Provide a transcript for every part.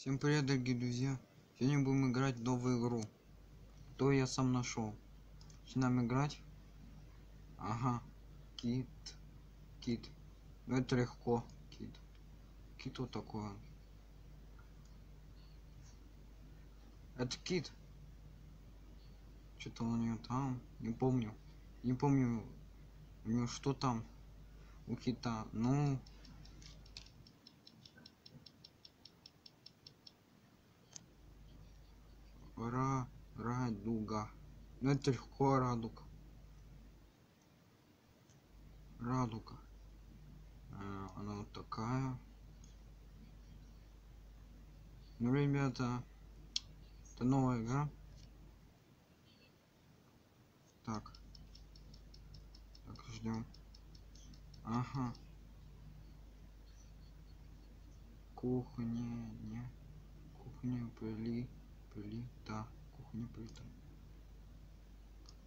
Всем привет, дорогие друзья! Сегодня будем играть в новую игру. То я сам нашел. Начинаем играть. Ага. Кит. Кит. Ну это легко. Кит. Кит вот такой. он. Это кит. Что-то у нее там. Не помню. Не помню. У него что там? У кита. Ну, Ра, радуга. Ну это легко радуга. Радуга. А, она вот такая. Ну, ребята, это новая игра. Так. Так, ждем. Ага. Кухня, не. Кухня, пыли плита кухня плита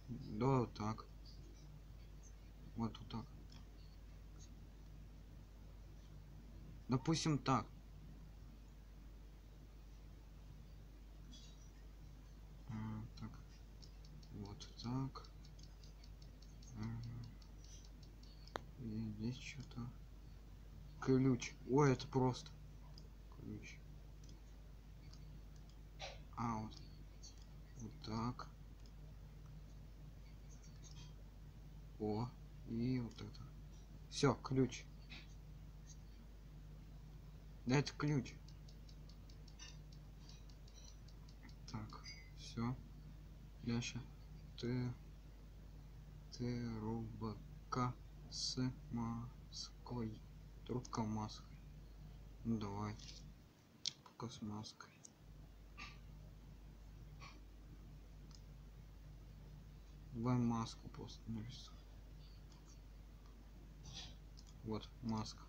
да вот так. Вот вот так. Допустим так. А, так. Вот так. И здесь что-то. Ключ. Ой это просто. Ключ а вот вот так. О и вот это. Все ключ. Да это ключ. Так все дальше ты ты рубка с маской. Трубка маской. Ну давай. Пока с маской Давай маску просто нарисуем. Вот маска.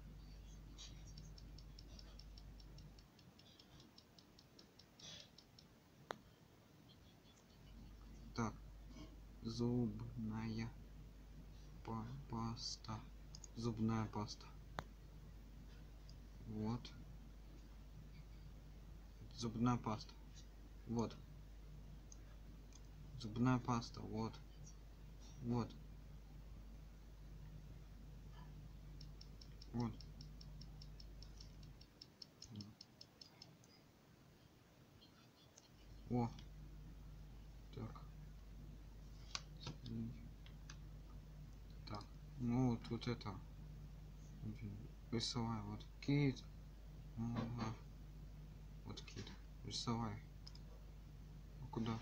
Так, зубная па паста. Зубная паста. Вот. Зубная паста. Вот. Зубная паста. Вот. Вот. Вот. О. Так. Так. Ну вот, вот это. Рисовай. Вот кит. Вот кит. Рисовай. А куда?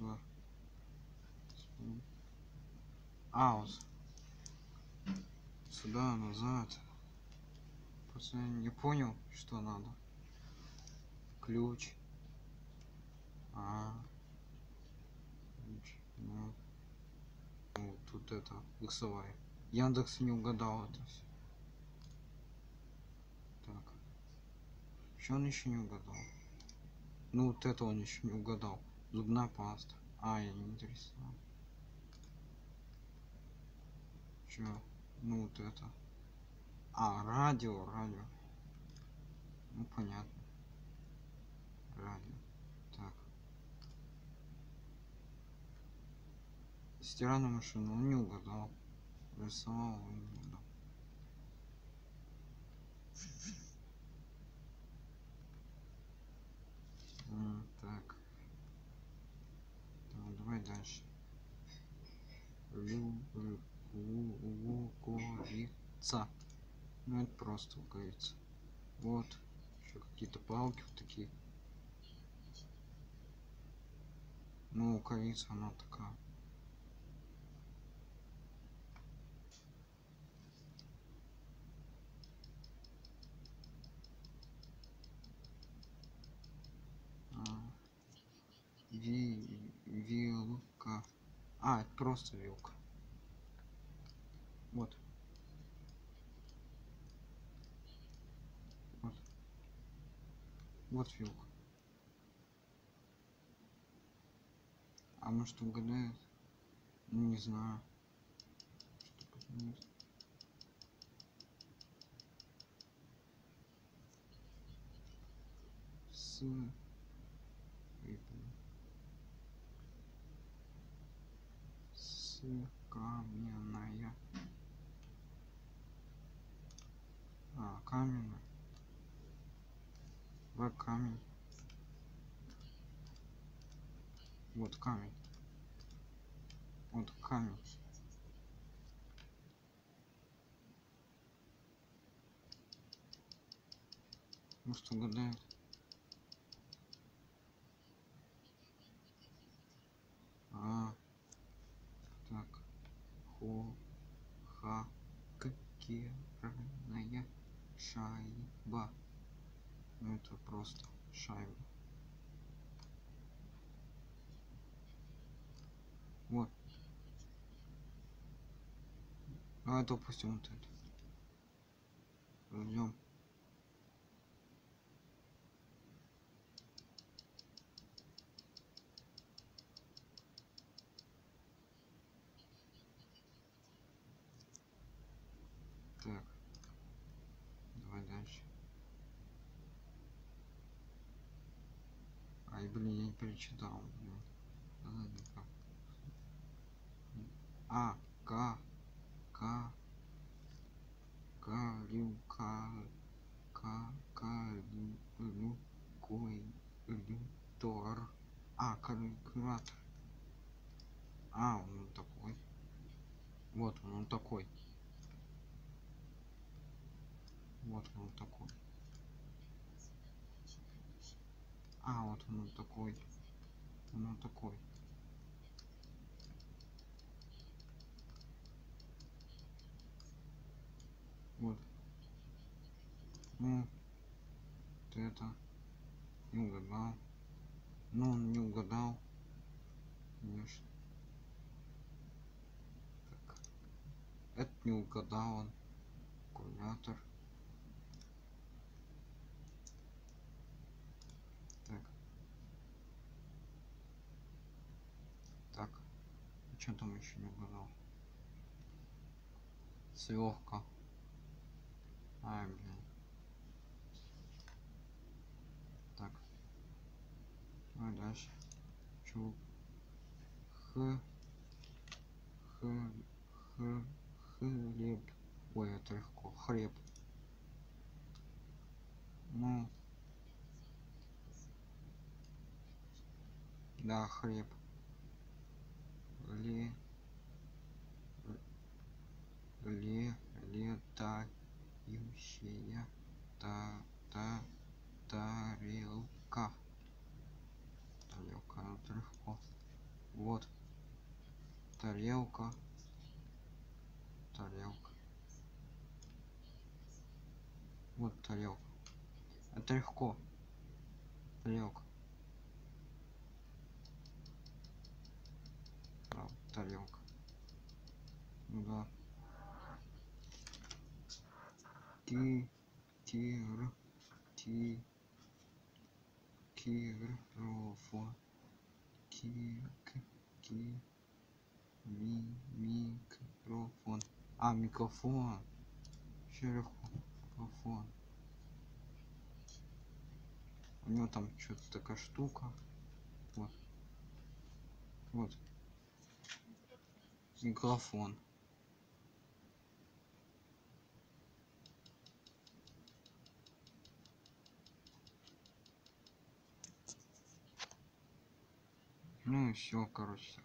Куда? Аус. Сюда, назад. Просто не понял, что надо. Ключ. А. Ключ. Ну. Вот тут это. Рисовай. Яндекс не угадал это все. Так. Что он еще не угадал? Ну вот это он еще не угадал. Зубная паста. А, я не интересовал. Чё? Ну вот это. А, радио, радио. Ну понятно. Радио. Так. Стиральную машину он не угадал. Рисовал он не угадал. М, Так. Так, давай дальше. Лю, лю, лу, луковица. Ну это просто луковица. Вот. Еще какие-то палки вот такие. Ну, луковица она такая. А, ви, вилка. А, это просто вилка. Вот. Вот. Вот вилка. А может угадает? Ну, не знаю. Что каменная. А каменная. В камень. Вот камень. Вот камень. Может угадает а так хо ха кокерная шайба. Ну это просто шайба. Вот. Давай допустим вот это. Ждем так. Давай дальше. Ай блин я не перечитал блин. А к к калю ка ка калю лю кой лю а калькулятор. А он такой. Вот он, он такой вот он такой. А вот он такой. Он такой. Вот. Ну ты это не угадал. Ну он не угадал. Конечно. Так. Это не угадал он. Калькулятор так так что там еще не угадал слегка Ай, блин. Так. Давай дальше. Чу. Х. Х. Х. Хлеб. Ой, это легко. Хлеб. Ну. Да, хлеб. Ле. Летай летающая та та тарелка. Тарелка легко вот. Тарелка. Тарелка. Вот тарелка. Это легко тарелка да, тарелка. Ну да. Ти тир ти кирофон кик ки ми микрофон. А микрофон. Микрофон. У него там что-то такая штука. Вот. Вот микрофон. Ну и все короче